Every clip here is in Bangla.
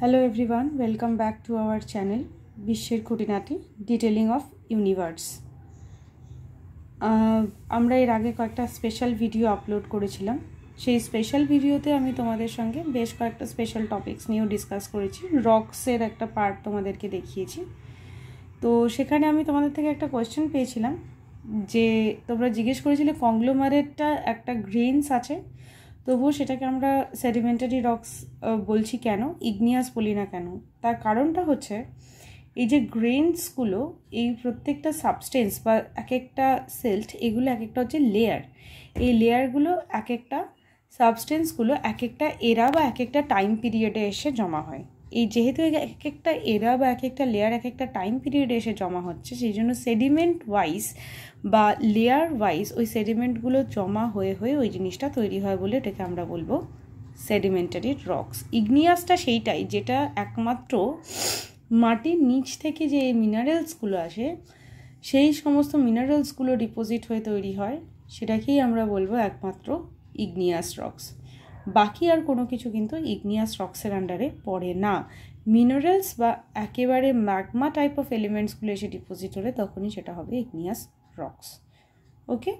Hello everyone welcome back to our channel বিশ্বের খুঁটিনাটি ডিটেলিং অফ ইউনিভার্স আমরা এর আগে কয়েকটা স্পেশাল ভিডিও আপলোড করেছিলাম। সেই স্পেশাল ভিডিওতে আমি তোমাদের সঙ্গে বেশ কয়েকটা স্পেশাল টপিকস নিয়েও ডিসকাস করেছি। রক্সের একটা পার্ট তোমাদেরকে দেখিয়েছি। তো সেখানে আমি তোমাদের থেকে একটা কোয়েশ্চেন পেয়েছিলাম যে তোমরা জিজ্ঞেস করেছিলে কংগ্লোমারেটটা একটা গ্রেনস আছে। তবুও সেটাকে আমরা সেডিমেন্টারি রক্স বলছি কেন? ইগনিয়াস বলি না কেন? তার কারণটা হচ্ছে, এই যে গ্রেনসগুলো এই প্রত্যেকটা সাবস্টেন্স বা এক একটা সেল্ট এগুলো এক একটা হচ্ছে লেয়ার এই লেয়ারগুলো এক একটা সাবস্টেন্সগুলো এক একটা এরা বা এক একটা টাইম পিরিয়ডে এসে জমা হয়। এই যেহেতু এক একটা এরা বা এক একটা লেয়ার এক একটা টাইম পিরিয়ডে এসে জমা হচ্ছে, সেই জন্য সেডিমেন্ট ওয়াইজ বা লেয়ার ওয়াইজ ওই সেডিমেন্টগুলো জমা হয়ে হয়ে ওই জিনিসটা তৈরি হয় বলে এটাকে আমরা বলব সেডিমেন্টারি রক্স ইগনিয়াসটা সেইটাই, যেটা একমাত্র মাটির নিচ থেকে যে মিনারেলসগুলো আসে, সেই সমস্ত মিনারেলসগুলো ডিপোজিট হয়ে তৈরি হয়, সেটাকেই আমরা বলব একমাত্র ইগনিয়াস রক্স বাকি আর কোনো কিছু কিন্তু ইগনিয়াস রক্সের আন্ডারে পড়ে না। মিনারেলস বা একেবারে ম্যাগমা টাইপ অফ এলিমেন্টসগুলো এসে ডিপোজিট হলে তখনই সেটা হবে igneous rocks okay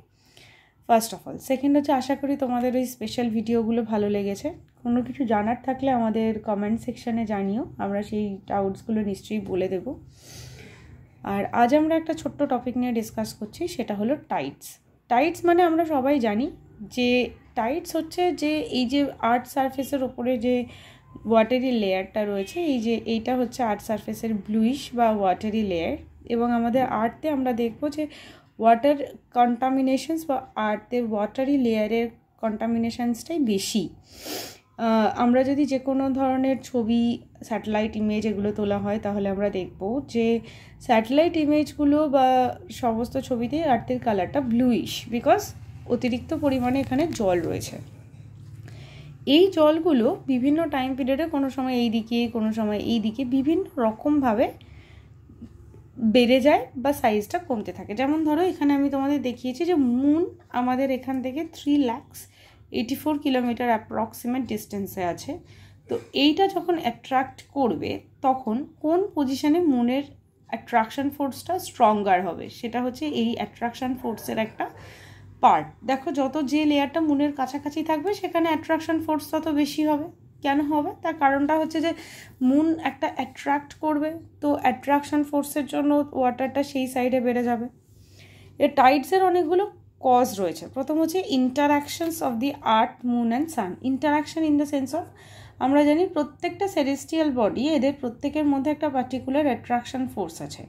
first of all second হচ্ছে, আশা করি তোমাদের ওই স্পেশাল ভিডিওগুলো ভালো লেগেছে। কোনো কিছু জানার থাকলে আমাদের কমেন্ট সেকশানে জানিও, আমরা সেই ডাউটসগুলো নিশ্চয়ই বলে দেব। আর আজ আমরা একটা ছোট্ট টপিক নিয়ে ডিসকাস করছি, সেটা হলো টাইটস টাইটস মানে আমরা সবাই জানি যে টাইটস হচ্ছে যে এই যে আর্ট সারফেসের ওপরে যে ওয়াটারি লেয়ারটা রয়েছে, এই যে এইটা হচ্ছে আর্ট সারফেসের ব্লুইশ বা ওয়াটারি লেয়ার এবং আমাদের আর্টতে আমরা দেখব যে ওয়াটার কন্টামিনেশনস বা আর্থের ওয়াটারি লেয়ারের কন্টামিনেশনসটাই বেশি। আমরা যদি যে কোনো ধরনের ছবি স্যাটেলাইট ইমেজ এগুলো তোলা হয়, তাহলে আমরা দেখব যে স্যাটেলাইট ইমেজগুলো বা সমস্ত ছবিতে আর্থের কালারটা ব্লুইশ বিকজ অতিরিক্ত পরিমাণে এখানে জল রয়েছে। এই জলগুলো বিভিন্ন টাইম পিরিয়ডে কোনো সময় এই দিকে, কোনো সময় এই দিকে বিভিন্ন রকমভাবে বেড়ে যায় বা সাইজটা কমতে থাকে। যেমন ধরো, এখানে আমি তোমাদের দেখিয়েছি যে মুন আমাদের এখান থেকে three lakhs eighty four kilometre approximate ডিস্টেন্সে আছে। তো এইটা যখন অ্যাট্রাক্ট করবে, তখন কোন পজিশানে মুনের অ্যাট্রাকশন ফোর্সটা স্ট্রঙ্গার হবে? সেটা হচ্ছে এই অ্যাট্রাকশন ফোর্সের একটা পার্ট দেখো, যত যে লেয়ারটা মুনের কাছাকাছি থাকবে, সেখানে অ্যাট্রাকশন ফোর্স তত বেশি হবে। কেন হবে? তার কারণটা হচ্ছে যে মুন একটা অ্যাট্রাক্ট করবে, তো অ্যাট্রাকশন ফোর্সের জন্য ওয়াটারটা সেই সাইডে বেড়ে যাবে। এর টাইডসের অনেকগুলো কজ রয়েছে। প্রথম হচ্ছে interactions of the earth moon and sun interaction in the sense of আমরা জানি প্রত্যেকটা সেরেস্টিয়াল বডি এদের প্রত্যেকের মধ্যে একটা পার্টিকুলার অ্যাট্রাকশন ফোর্স আছে।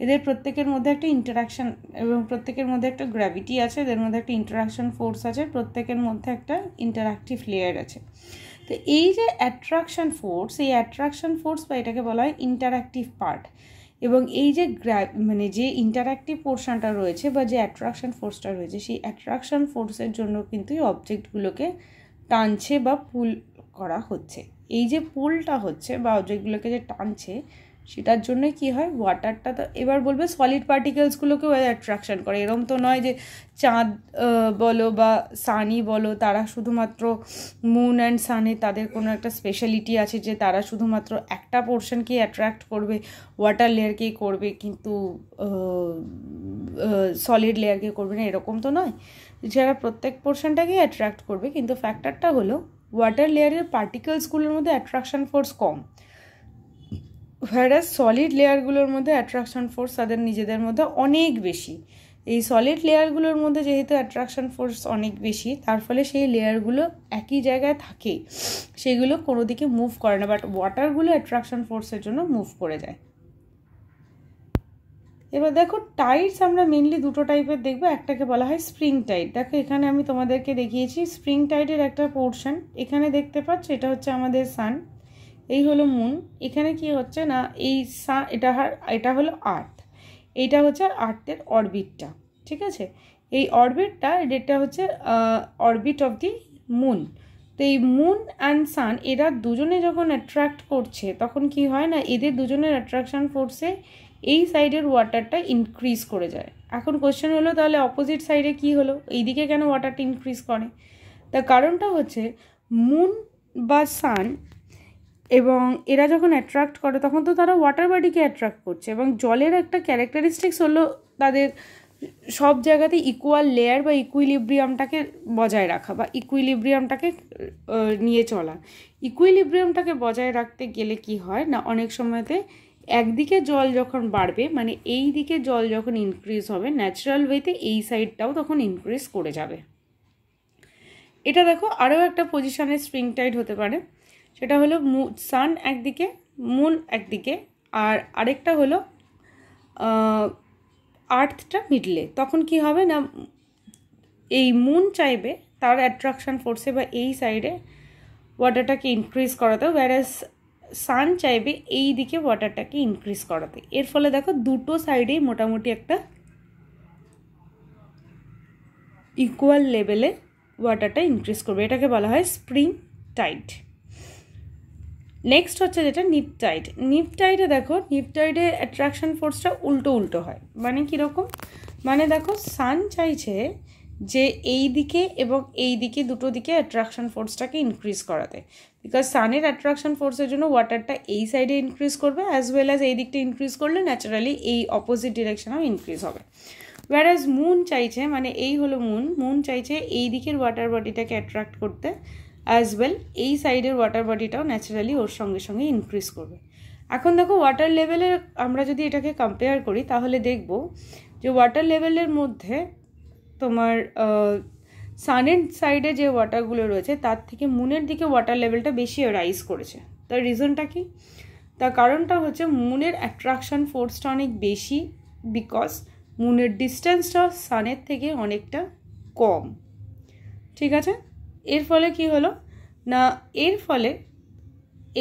এদের প্রত্যেকের মধ্যে একটা ইন্টারাকশান এবং প্রত্যেকের মধ্যে একটা গ্র্যাভিটি আছে, এদের মধ্যে একটা ইন্টারাকশন ফোর্স আছে, প্রত্যেকের মধ্যে একটা ইন্টারাক্টিভ লেয়ার আছে। তো এই যে অ্যাট্রাকশন ফোর্স এই অ্যাট্রাকশন ফোর্স বা এটাকে বলা হয় ইন্টারাক্টিভ পার্ট এবং এই যে মানে যে ইন্টারাক্টিভ পোর্শনটা রয়েছে বা যে অ্যাট্রাকশন ফোর্সটা রয়েছে, সেই অ্যাট্রাকশন ফোর্সের জন্য কিন্তু এই অবজেক্টগুলোকে টানছে বা পুল করা হচ্ছে। এই যে পুলটা হচ্ছে বা অবজেক্টগুলোকে যে টানছে সেটার জন্যই কী হয়? ওয়াটারটা তো এবার বলবে সলিড পার্টিকেলসগুলোকেও অ্যাট্রাকশন করে। এরম তো নয় যে চাঁদ বলো বা সানি বলো, তারা শুধুমাত্র মুন অ্যান্ড সানে তাদের কোনো একটা স্পেশালিটি আছে যে তারা শুধুমাত্র একটা পোর্শনকেই অ্যাট্রাক্ট করবে ওয়াটার লেয়ারকেই করবে, কিন্তু সলিড লেয়ারকে করবে না। এরকম তো নয়। যারা প্রত্যেক পোর্শনটাকেই অ্যাট্রাক্ট করবে, কিন্তু ফ্যাক্টরটা হলো ওয়াটার লেয়ারের পার্টিকেলসগুলোর মধ্যে অ্যাট্রাকশন ফোর্স কম। হোয়ারাস সলিড লেয়ারগুলোর মধ্যে অ্যাট্রাকশন ফোর্স তাদের নিজেদের মধ্যে অনেক বেশি। এই সলিড লেয়ারগুলোর মধ্যে যেহেতু অ্যাট্রাকশন ফোর্স অনেক বেশি, তার ফলে সেই লেয়ারগুলো একই জায়গায় থাকে। সেগুলো কোনো দিকে মুভ করে না বাট ওয়াটারগুলো অ্যাট্রাকশন ফোর্সের জন্য মুভ করে যায়। এবার দেখো টাইটস আমরা মেনলি দুটো টাইপের দেখব, একটাকে বলা হয় স্প্রিং টাইট দেখো, এখানে আমি তোমাদেরকে দেখিয়েছি স্প্রিং টাইটের একটা পোর্শন এখানে দেখতে পাচ্ছ, এটা হচ্ছে আমাদের সান এই হলো মুন এখানে কি হচ্ছে না, এই সা এটা এটা হলো আর্থ এইটা হচ্ছে আর্থের অরবিটটা ঠিক আছে? এই অরবিটটা এটা হচ্ছে অরবিট অফ দি মুন তো এই মুন অ্যান্ড সান এরা দুজনে যখন অ্যাট্রাক্ট করছে, তখন কি হয় না, এদের দুজনের অ্যাট্রাকশন ফোর্সে এই সাইডের ওয়াটারটা ইনক্রিজ করে যায়। এখন কোয়েশ্চেন হলো, তাহলে অপোজিট সাইডে কি হলো? এইদিকে কেন ওয়াটারটা ইনক্রিজ করে? তার কারণটা হচ্ছে মুন বা সান এবং এরা যখন অ্যাট্রাক্ট করে, তখন তো তারা ওয়াটার বডিকে অ্যাট্রাক্ট করছে এবং জলের একটা ক্যারেক্টারিস্টিক্স হলো তাদের সব জায়গাতে ইকুয়াল লেয়ার বা ইকুইলিব্রিয়ামটাকে বজায় রাখা বা ইকুইলিব্রিয়ামটাকে নিয়ে চলা। ইকুইলিব্রিয়ামটাকে বজায় রাখতে গেলে কি হয় না, অনেক সময়তে একদিকে জল যখন বাড়বে মানে এই দিকে জল যখন ইনক্রিজ হবে ন্যাচারাল ওয়েতে এই সাইডটাও তখন ইনক্রিজ করে যাবে। এটা দেখো আরও একটা পজিশনে স্প্রিং টাইড হতে পারে। সেটা হলো সান একদিকে মুন একদিকে, আর আরেকটা হলো আর্থটা মিডলে তখন কি হবে না, এই মুন চাইবে, তার অ্যাট্রাকশান ফোর্সে বা এই সাইডে ওয়াটারটাকে ইনক্রিজ করাতে ওয়ারাস সান চাইবে এই দিকে ওয়াটারটাকে ইনক্রিজ করাতে। এর ফলে দেখো, দুটো সাইডেই মোটামুটি একটা ইকুয়াল লেভেলে ওয়াটারটা ইনক্রিজ করবে। এটাকে বলা হয় স্প্রিং টাইট নেক্সট হচ্ছে যেটা নিপটাইড। নিপটাইডে দেখো, নিপটাইডে অ্যাট্রাকশন ফোর্সটা উল্টো উল্টো হয়। মানে কীরকম মানে দেখো সান চাইছে যে এই দিকে এবং এই দিকে দুটো দিকে অ্যাট্রাকশন ফোর্সটাকে ইনক্রিজ করাতে। বিকজ সানের অ্যাট্রাকশন ফোর্সের জন্য ওয়াটারটা এই সাইডে ইনক্রিজ করবে অ্যাজ ওয়েল অ্যাজ এই দিকটা ইনক্রিজ করলে ন্যাচারালি এই অপোজিট ডিরেকশনেও ইনক্রিজ হবে। ওয়ারাজ মুন চাইছে মানে এই হলো মুন মুন চাইছে এই দিকের ওয়াটার বডিটাকে অ্যাট্রাক্ট করতে। অ্যাজ ওয়েল এই সাইডের ওয়াটার বডিটাও ন্যাচারালি ওর সঙ্গে সঙ্গে ইনক্রিজ করবে। এখন দেখো ওয়াটার লেভেলের আমরা যদি এটাকে কম্পেয়ার করি, তাহলে দেখব যে ওয়াটার লেভেলের মধ্যে তোমার সানের সাইডে যে ওয়াটারগুলো রয়েছে, তার থেকে মুনের দিকে ওয়াটার লেভেলটা বেশি রাইজ করেছে। তার রিজনটা কি? তার কারণটা হচ্ছে মুনের অ্যাট্রাকশন ফোর্সটা অনেক বেশি বিকজ মুনের ডিস্টেন্সটা সানের থেকে অনেকটা কম। ঠিক আছে? এর ফলে কি হলো? না, এর ফলে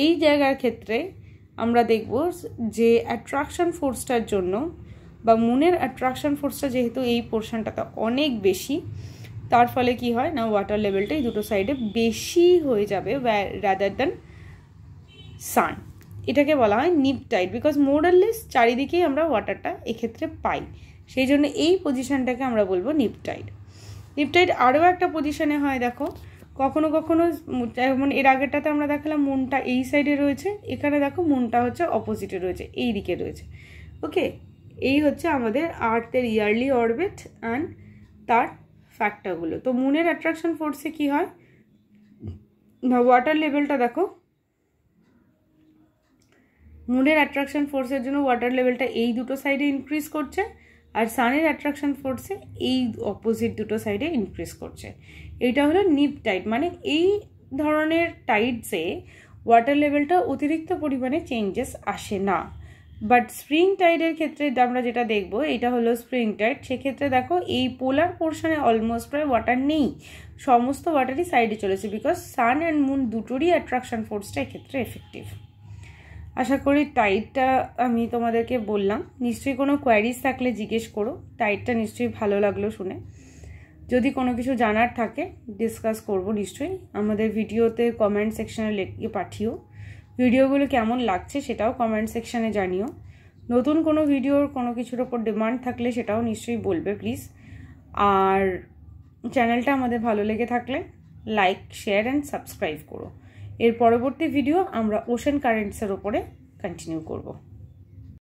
এই জায়গার ক্ষেত্রে আমরা দেখব যে অ্যাট্রাকশন ফোর্সটার জন্য বা মুনের অ্যাট্রাকশন ফোর্সটা যেহেতু এই পোর্শনটাতে অনেক বেশি, তার ফলে কি হয়? না ওয়াটার লেভেলটা এই দুটো সাইডে বেশি হয়ে যাবে রাদার দ্যান সান এটাকে বলা হয় নিপ টাইট বিকজ মোরাললেস চারিদিকেই আমরা ওয়াটারটা এক্ষেত্রে পাই। সেই জন্য এই পজিশনটাকে আমরা বলব নিপটাইড নিপটাইড আরও একটা পজিশানে হয়, দেখো। কখনো কখনো যেমন এর আগেরটাতে আমরা দেখালাম মনটা এই সাইডে রয়েছে, এখানে দেখো মনটা হচ্ছে অপোজিটে রয়েছে, এই দিকে রয়েছে। ওকে এই হচ্ছে আমাদের আর্থের ইয়ারলি অরবিট অ্যান্ড তার ফ্যাক্টরগুলো তো মুনের অ্যাট্রাকশন ফোর্সে কি হয়? ওয়াটার লেভেলটা দেখো। মুনের অ্যাট্রাকশন ফোর্সের জন্য ওয়াটার লেভেলটা এই দুটো সাইডে ইনক্রিজ করছে। আর সানের অ্যাট্রাকশন ফোর্সে এই অপোজিট দুটো সাইডে ইনক্রিজ করছে। এটা হলো নিপ টাইট মানে এই ধরনের টাইটসে ওয়াটার লেভেলটা অতিরিক্ত পরিমাণে চেঞ্জেস আসে না। বাট স্প্রিং টাইডের ক্ষেত্রে আমরা যেটা দেখব, এটা হলো স্প্রিং টাইড সেক্ষেত্রে দেখো, এই পোলার পোর্শনে অলমোস্ট প্রায় ওয়াটার নেই। সমস্ত ওয়াটারই সাইডে চলেছে বিকজ সান অ্যান্ড মুন দুটোরই অ্যাট্রাকশন ফোর্সটা এক্ষেত্রে এফেক্টিভ আশা করি টাইটটা আমি তোমাদেরকে বললাম। নিশ্চয়ই কোনো কোয়ারিজ থাকলে জিজ্ঞেস করো। টাইটটা নিশ্চয়ই ভালো লাগল শুনে। যদি কোনো কিছু জানার থাকে ডিসকাস করব নিশ্চয়ই। আমাদের ভিডিওতে কমেন্ট সেকশানে লিখে পাঠিও। ভিডিওগুলো কেমন লাগছে সেটাও কমেন্ট সেকশানে জানিও। নতুন কোনো ভিডিওর কোনো কিছুর ওপর ডিমান্ড থাকলে সেটাও নিশ্চয়ই বলবে প্লিজ আর চ্যানেলটা আমাদের ভালো লেগে থাকলে লাইক শেয়ার অ্যান্ড সাবস্ক্রাইব করো। এর পরবর্তী ভিডিও আমরা ওশেন কারেন্টসের ওপরে কন্টিনিউ করব।